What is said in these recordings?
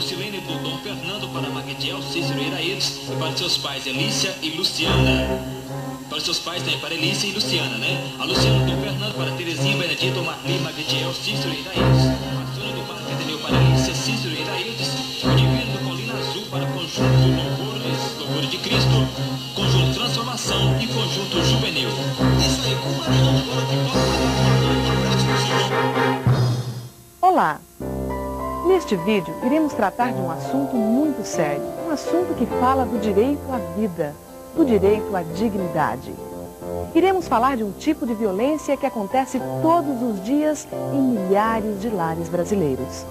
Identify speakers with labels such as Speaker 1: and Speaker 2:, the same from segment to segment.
Speaker 1: Lucilene do Dom Fernando para Magdiel, Cícero e Iraedes e para seus pais Elícia e Luciana. Para seus pais também, para Elícia e Luciana, né? A Luciana do Dom Fernando para Terezinha, Benedito, Marli, Magdiel, Cícero e Iraedes. A Sônia do Parque Ateneu para Elícia, Cícero e Iraedes. O Divino do Colina Azul para Conjunto Louvores, Louvores de Cristo, Conjunto Transformação e Conjunto Juvenil.
Speaker 2: Neste vídeo, iremos tratar de um assunto muito sério, um assunto que fala do direito à vida, do direito à dignidade. Iremos falar de um tipo de violência que acontece todos os dias em milhares de lares brasileiros.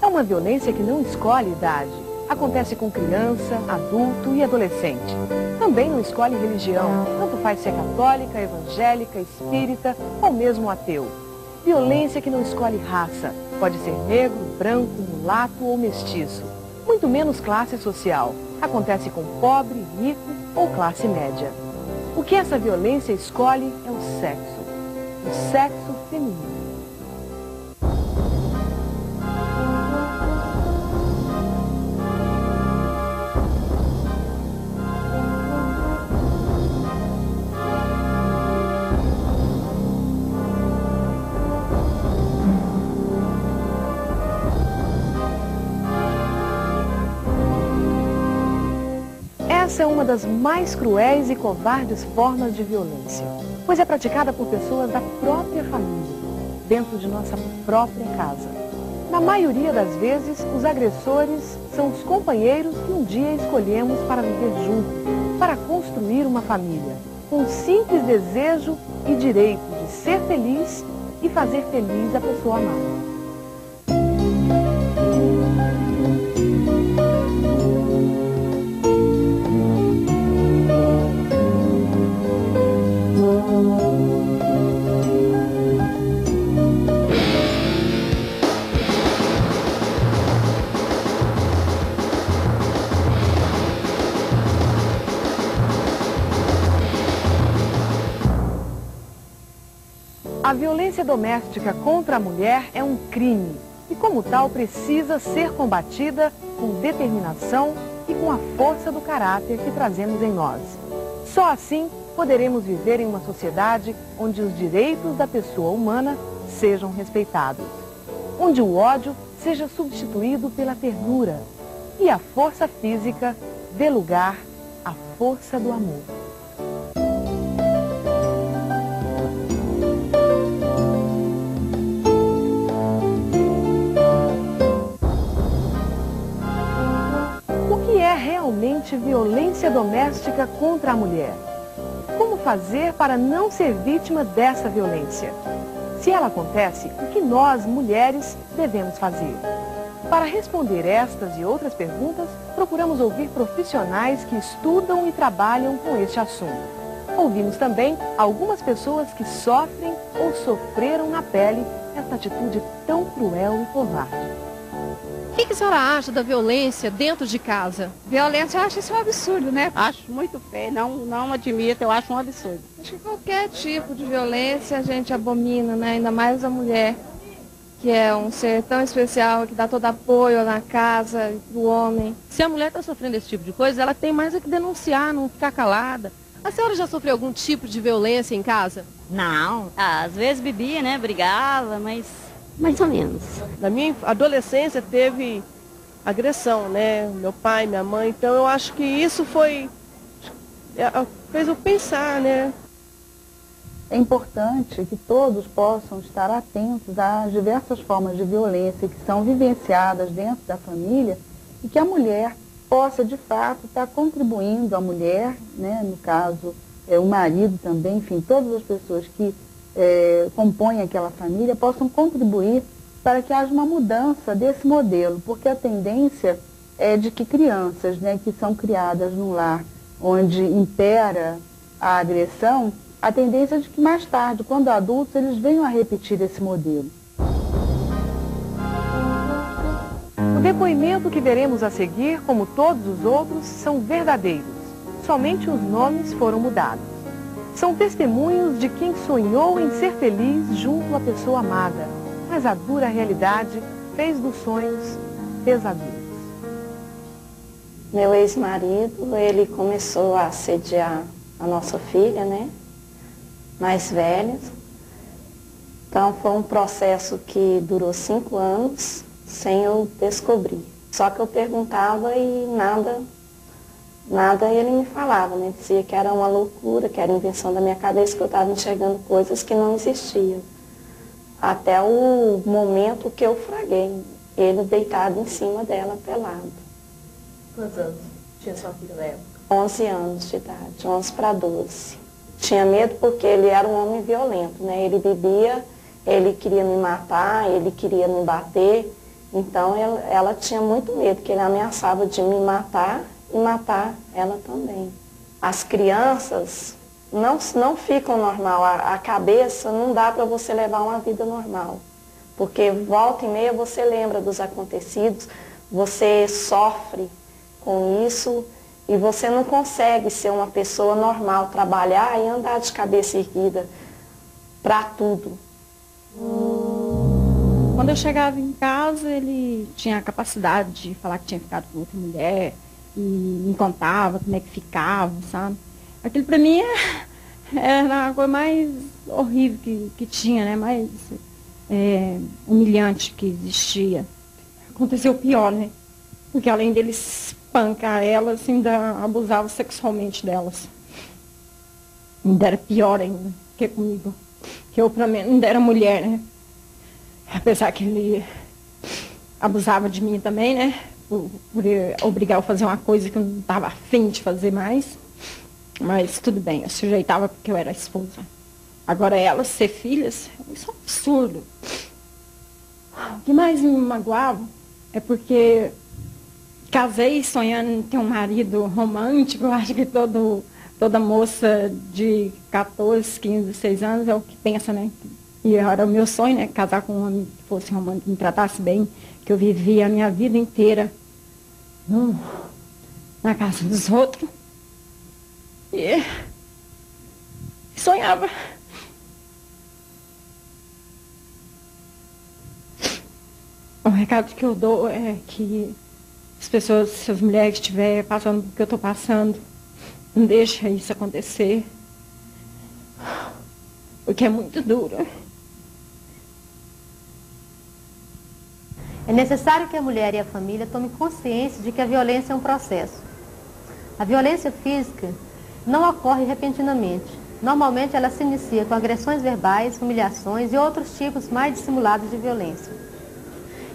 Speaker 2: É uma violência que não escolhe idade. Acontece com criança, adulto e adolescente. Também não escolhe religião, tanto faz ser católica, evangélica, espírita ou mesmo ateu. Violência que não escolhe raça, pode ser negro, branco, mulato ou mestiço. Muito menos classe social. Acontece com pobre, rico ou classe média. O que essa violência escolhe é o sexo. O sexo feminino. É uma das mais cruéis e covardes formas de violência, pois é praticada por pessoas da própria família, dentro de nossa própria casa. Na maioria das vezes, os agressores são os companheiros que um dia escolhemos para viver juntos, para construir uma família, com simples desejo e direito de ser feliz e fazer feliz a pessoa amada. A violência doméstica contra a mulher é um crime e, como tal, precisa ser combatida com determinação e com a força do caráter que trazemos em nós. Só assim poderemos viver em uma sociedade onde os direitos da pessoa humana sejam respeitados, onde o ódio seja substituído pela ternura e a força física dê lugar à força do amor. Realmente violência doméstica contra a mulher? Como fazer para não ser vítima dessa violência? Se ela acontece, o que nós, mulheres, devemos fazer? Para responder estas e outras perguntas, procuramos ouvir profissionais que estudam e trabalham com este assunto. Ouvimos também algumas pessoas que sofrem ou sofreram na pele esta atitude tão cruel e covarde.
Speaker 3: O que, que a senhora acha da violência dentro de casa?
Speaker 4: Violência, eu acho isso um absurdo, né? Acho muito feio, não, não admito, eu acho um absurdo.
Speaker 3: Acho que qualquer tipo de violência a gente abomina, né? Ainda mais a mulher, que é um ser tão especial, que dá todo apoio na casa do homem. Se a mulher está sofrendo esse tipo de coisa, ela tem mais é que denunciar, não ficar calada. A senhora já sofreu algum tipo de violência em casa?
Speaker 5: Não, às vezes bebia, né? Brigava, mas mais ou menos.
Speaker 6: Na minha adolescência teve agressão, né? Meu pai, minha mãe, então eu acho que isso foi é, fez eu pensar, né?
Speaker 7: É importante que todos possam estar atentos às diversas formas de violência que são vivenciadas dentro da família e que a mulher possa de fato estar contribuindo, a mulher, né, no caso, é, o marido também, enfim, todas as pessoas que é, compõem aquela família possam contribuir para que haja uma mudança desse modelo, porque a tendência é de que crianças né, que são criadas num lar onde impera a agressão, a tendência é de que mais tarde, quando adultos, eles venham a repetir esse modelo.
Speaker 2: O depoimento que veremos a seguir, como todos os outros, são verdadeiros. Somente os nomes foram mudados. São testemunhos de quem sonhou em ser feliz junto à pessoa amada, mas a dura realidade fez dos sonhos pesadelos.
Speaker 8: Meu ex-marido, ele começou a assediar a nossa filha, né? Mais velha. Então foi um processo que durou cinco anos sem eu descobrir. Só que eu perguntava e nada, nada ele me falava, né? Dizia que era uma loucura, que era invenção da minha cabeça, que eu estava enxergando coisas que não existiam. Até o momento que eu fraguei, ele deitado em cima dela, pelado.
Speaker 9: Quantos anos tinha sua filha na época?
Speaker 8: 11 anos de idade, 11 para 12. Tinha medo porque ele era um homem violento, né? Ele bebia, ele queria me matar, ele queria me bater. Então ela, tinha muito medo, que ele ameaçava de me matar matar ela também. As crianças não, não ficam normal, a, a cabeça não dá para você levar uma vida normal. Porque volta e meia você lembra dos acontecidos, você sofre com isso e você não consegue ser uma pessoa normal, trabalhar e andar de cabeça erguida para tudo.
Speaker 10: Quando eu chegava em casa, ele tinha a capacidade de falar que tinha ficado com outra mulher e me contava como é que ficava, sabe? Aquilo para mim era a coisa mais horrível que, que tinha, né? Mais é, humilhante que existia. Aconteceu pior, né? Porque além deles espancar elas, ainda abusava sexualmente delas. Ainda era pior ainda que comigo. Que eu, pelo menos, ainda era mulher, né? Apesar que ele abusava de mim também, né? Por, obrigar eu a fazer uma coisa que eu não estava afim de fazer mais. Mas tudo bem, eu sujeitava porque eu era esposa. Agora elas ser filhas, isso é um absurdo. O que mais me magoava é porque casei sonhando em ter um marido romântico, eu acho que todo, toda moça de 14, 15, 16 anos é o que pensa, né? E era o meu sonho, né? Casar com um homem que fosse romântico, que me tratasse bem, que eu vivia a minha vida inteira no, na casa dos outros. E sonhava. O recado que eu dou é que as pessoas, se as mulheres estiverem passando por que eu estou passando, não deixa isso acontecer. Porque é muito duro.
Speaker 11: É necessário que a mulher e a família tomem consciência de que a violência é um processo. A violência física não ocorre repentinamente. Normalmente ela se inicia com agressões verbais, humilhações e outros tipos mais dissimulados de violência.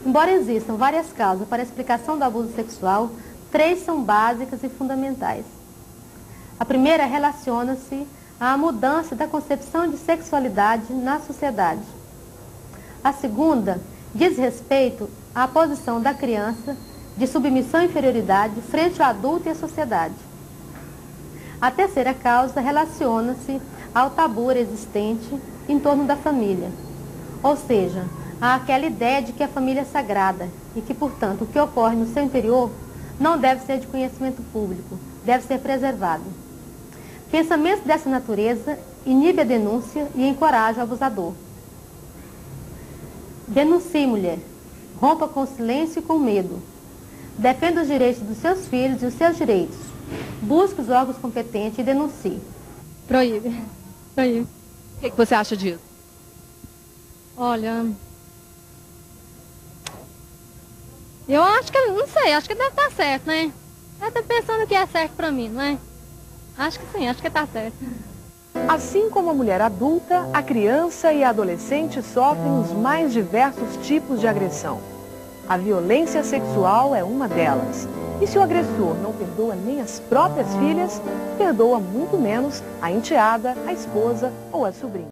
Speaker 11: Embora existam várias causas para a explicação do abuso sexual, três são básicas e fundamentais. A primeira relaciona-se à mudança da concepção de sexualidade na sociedade. A segunda diz respeito à posição da criança de submissão e inferioridade frente ao adulto e à sociedade. A terceira causa relaciona-se ao tabu existente em torno da família, ou seja, há aquela ideia de que a família é sagrada e que, portanto, o que ocorre no seu interior não deve ser de conhecimento público, deve ser preservado. Pensamentos dessa natureza inibe a denúncia e encoraja o abusador. Denuncie, mulher. Rompa com o silêncio e com o medo. Defenda os direitos dos seus filhos e os seus direitos. Busque os órgãos competentes e denuncie.
Speaker 3: Proíbe. Proíbe. O que, que você acha disso? Olha, Eu acho que, não sei, acho que deve estar certo, né? Ela está pensando que é certo para mim, não é? Acho que sim, acho que está certo.
Speaker 2: Assim como a mulher adulta, a criança e a adolescente sofrem os mais diversos tipos de agressão. A violência sexual é uma delas. E se o agressor não perdoa nem as próprias filhas, perdoa muito menos a enteada, a esposa ou a sobrinha.